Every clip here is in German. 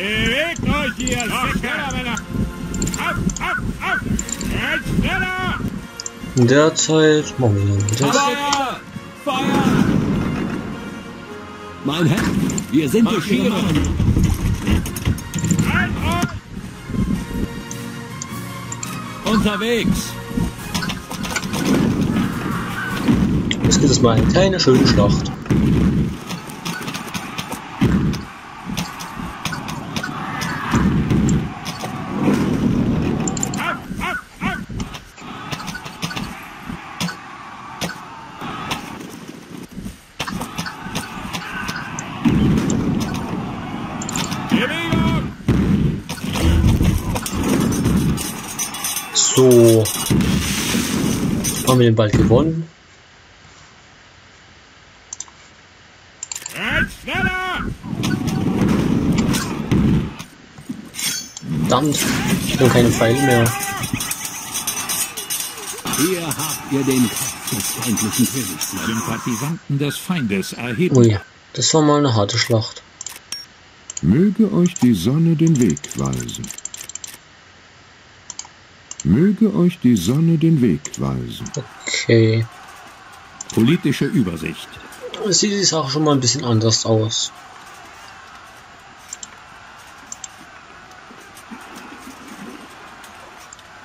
Bewegt euch, ihr Säcke! Auf, auf, auf! Jetzt schneller! In der Zeit machen wir dann das. Feuer! Feuer! Mein Herr, wir sind Mauern. Halt euch! unterwegs. Jetzt gibt es mal eine kleine schöne Schlacht. Auf, auf, auf! Bewegung! So. Haben wir den bald gewonnen? Schneller! Verdammt. Ich habe keine Pfeile mehr. Hier habt ihr den Kopf des feindlichen Königs. Sympathisanten des Feindes erheben. Ui, das war mal eine harte Schlacht. Möge euch die Sonne den Weg weisen. Möge euch die Sonne den Weg weisen. Okay. Politische Übersicht. Sieht die Sache schon mal ein bisschen anders aus.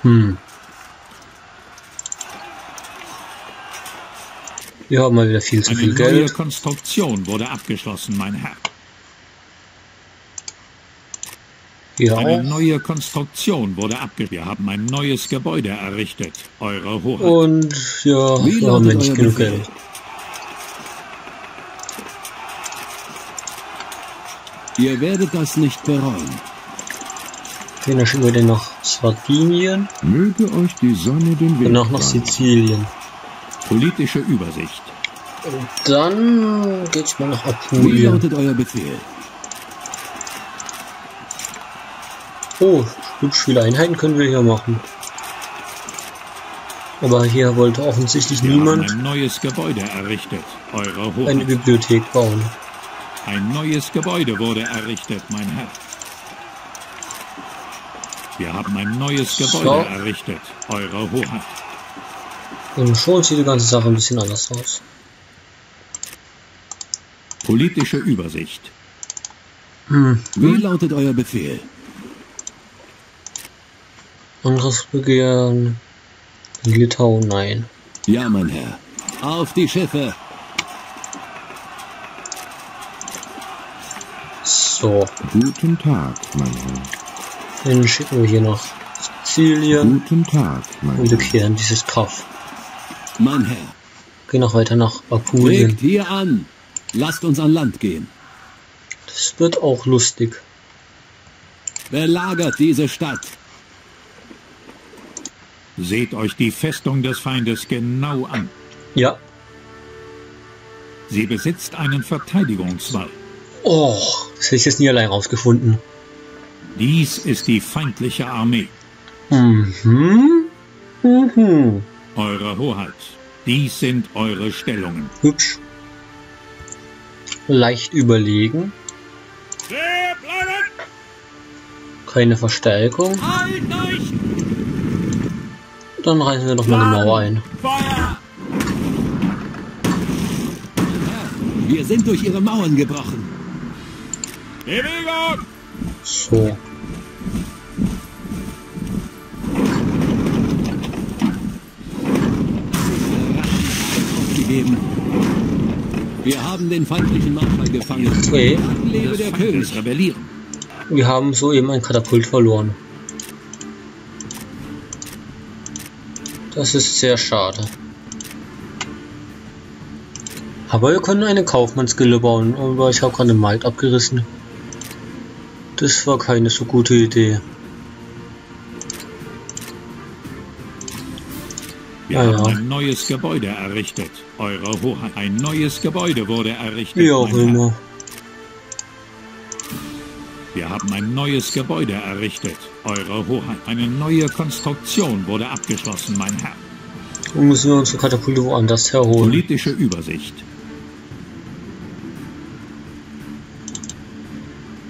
Hm. Wir haben mal wieder viel zu Eine viel neue Geld. Konstruktion wurde abgeschlossen, mein Herr. Hier Eine neue Konstruktion wurde abgeschlossen. Wir haben ein neues Gebäude errichtet, Eure Hoheit. Und ja, Wie wir haben lautet nicht genug? Geld. Ihr werdet das nicht bereuen. Schicken wir den nach Sardinien Möge euch die Sonne den Weg danach nach. Sizilien. Politische Übersicht. Und dann geht's mal nach Wie Apulien. lautet euer Befehl? Oh, hübsch viele Einheiten können wir hier machen. Aber hier wollte offensichtlich Wir niemand ein neues Gebäude errichtet, Eure Hoheit. eine Bibliothek bauen. Ein neues Gebäude wurde errichtet, mein Herr. Wir haben ein neues Gebäude So. errichtet, Eure Hoheit. Und schon sieht die ganze Sache ein bisschen anders aus. Politische Übersicht. Hm. Wie lautet euer Befehl? Anderes Begehren. In Litauen, nein. Ja, mein Herr. Auf die Schiffe. So, Guten Tag, mein Herr. dann schicken wir hier nach Sizilien Guten Tag, mein und Herr. bekehren dieses Kaff. Mein Herr. Gehen noch weiter nach Apulien. Legt hier an. Lasst uns an Land gehen. Das wird auch lustig. Belagert diese Stadt. Seht euch die Festung des Feindes genau an. Ja. Sie besitzt einen Verteidigungswall. Oh, das hätte ich jetzt nie allein rausgefunden. Dies ist die feindliche Armee. Mhm. Mhm. Eure Hoheit. Dies sind eure Stellungen. Hübsch. Leicht überlegen. Keine Verstärkung. Halt euch! Dann reißen wir doch mal eine Mauer ein. Feuer! Wir sind durch ihre Mauern gebrochen. Bewegung! So. Aufgegeben. Wir haben den feindlichen Marschall gefangen. Okay. Lebe Des der Feindes König. rebellieren. Wir haben soeben ein Katapult verloren. Das ist sehr schade. Aber wir können eine Kaufmannsgilde bauen, aber ich habe gerade den Markt abgerissen. Das war keine so gute Idee. Wir Ah, haben ja. ein neues Gebäude errichtet. Eure Hoheit. Ein neues Gebäude wurde errichtet. Wie auch immer. Wir haben ein neues Gebäude errichtet. Eure Hoheit. Eine neue Konstruktion wurde abgeschlossen, mein Herr. Dann müssen wir unsere Katapulte woanders herholen. Politische Übersicht.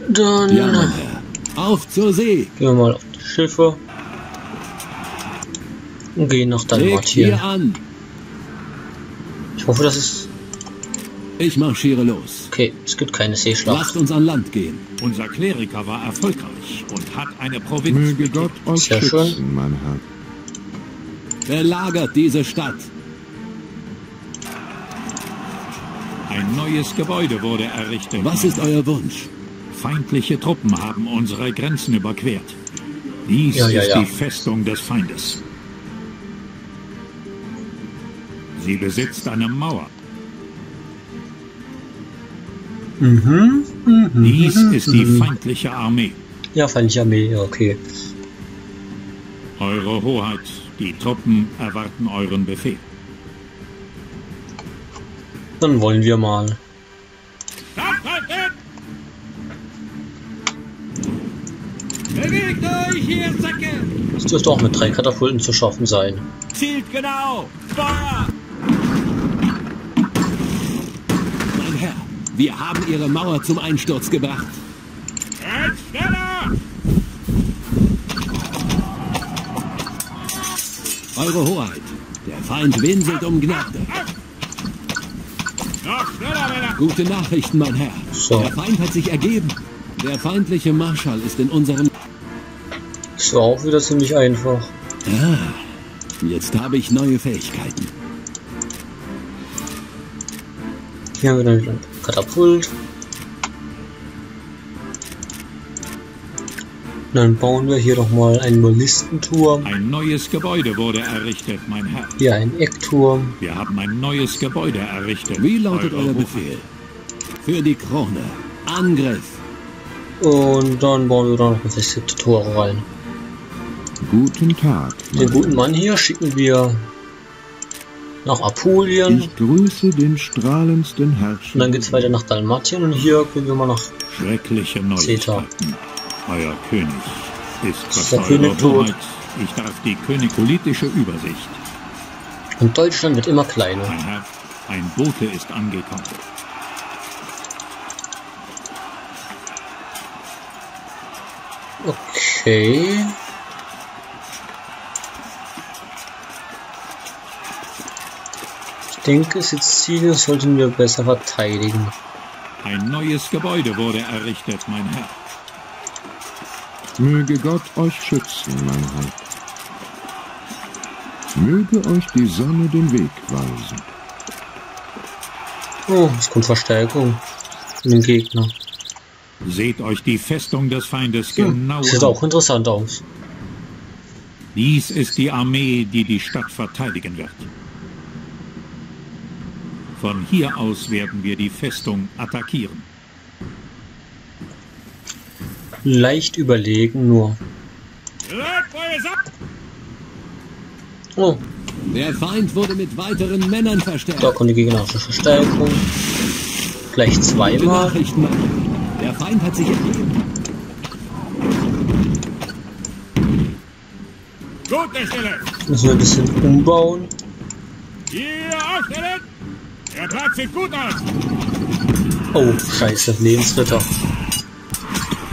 Dann Ja, mein Herr. Auf zur See! Gehen wir mal auf die Schiffe. Und gehen nach Dalmatien. hier an! Ich hoffe, das ist... Ich marschiere los. Okay, es gibt keine Seeschlacht. Lasst uns an Land gehen. Unser Kleriker war erfolgreich und hat eine Provinz Möge Gott euch Sehr schützen, schön. mein Herr. Belagert diese Stadt. Ein neues Gebäude wurde errichtet. Was ist euer Wunsch? Feindliche Truppen haben unsere Grenzen überquert. Dies Ja, ja, ist ja. die Festung des Feindes. Sie besitzt eine Mauer. Mhm. mhm. Dies ist die feindliche Armee. Ja, feindliche Armee, ja, okay. Eure Hoheit, die Truppen erwarten euren Befehl. Dann wollen wir mal. Bewegt euch, ihr Säcke! Es dürfte auch mit drei Katapulten zu schaffen sein. Zielt genau! Feuer! Mein Herr, wir haben ihre Mauer zum Einsturz gebracht. Jetzt schneller! Eure Hoheit, der Feind winselt um Gnade. Noch schneller, Männer! Gute Nachrichten, mein Herr. So. Der Feind hat sich ergeben. Der feindliche Marschall ist in unserem... Das war auch wieder ziemlich einfach. Ah, jetzt habe ich neue Fähigkeiten. Hier haben wir dann Katapult. Dann bauen wir hier doch mal einen Ballistenturm. Ein neues Gebäude wurde errichtet, mein Herr. Hier einen Eckturm. Wir haben ein neues Gebäude errichtet. Wie lautet euer. Befehl? Für die Krone. Angriff. Und dann bauen wir da noch befestigte Tore rein. Guten Tag, Den guten Mann hier schicken wir nach Apulien. Ich grüße den strahlendsten Herrscher. Und dann geht's weiter nach Dalmatien. Und hier gehen wir mal nach Schreckliche Neuigkeiten. Euer König ist Ist der König tot? Ich darf die König politische Übersicht. Und Deutschland wird immer kleiner. Mein Herr, ein Bote ist angekommen. Okay. Denke, Sizilien sollten wir besser verteidigen. Ein neues Gebäude wurde errichtet, mein Herr. Möge Gott euch schützen, mein Haupt. Möge euch die Sonne den Weg weisen. Oh, es kommt Verstärkung von dem Gegner. Seht euch die Festung des Feindes Hm, genau sieht an. auch interessant aus. Dies ist die Armee, die die Stadt verteidigen wird. Von hier aus werden wir die Festung attackieren. Leicht überlegen nur. Oh, Der Feind wurde mit weiteren Männern verstärkt. da kommt die gegnerische Verstärkung. Gleich zweimal. Der Feind hat sich ergeben. Gute Stelle! Müssen wir ein bisschen umbauen. Hier aufstellen! Der Platz sieht gut aus! Oh, scheiße, Lebensritter.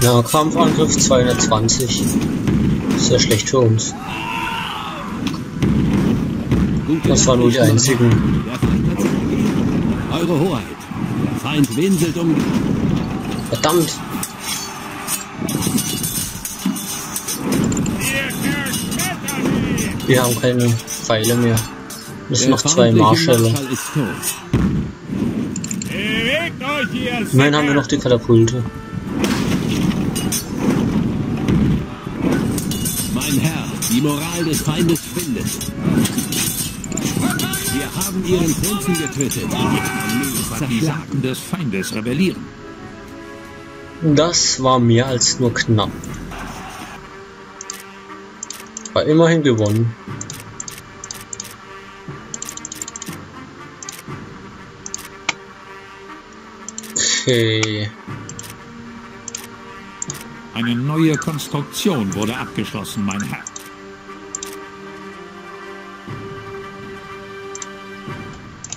Ja, Kampfangriff 220. Sehr schlecht für uns. Das waren nur die einzigen. Eure Hoheit. Der Feind winselt um... Verdammt! Wir haben keine Pfeile mehr. Müssen noch zwei Marschälle. Marschall Immerhin haben wir noch die Katapulte. Mein Herr, die Moral des Feindes findet. Wir haben ihren Prinzen getötet. Die Armee zerschlagen. Sagen des Feindes rebellieren. Das war mehr als nur knapp. War immerhin gewonnen. Okay. Eine neue Konstruktion wurde abgeschlossen, mein Herr.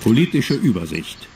Politische Übersicht.